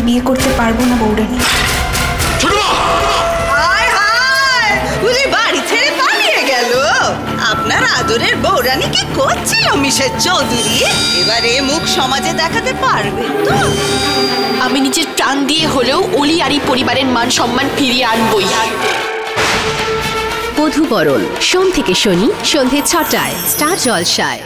বিয়ে করতে পারব না বৌরানী বাড়ি গেল। আপনার আদরের বৌরানী কি করছিল মিসেস চৌধুরী। এবারে মুখ সমাজে দেখাতে পারবে তো? আমি নিজের প্রাণ দিয়ে হলেও অলি আরি পরিবারের মান সম্মান ফিরিয়ে আনবই। বধুবরণ সোম থেকে শনি সন্ধে ছটায় স্টার জলসায়।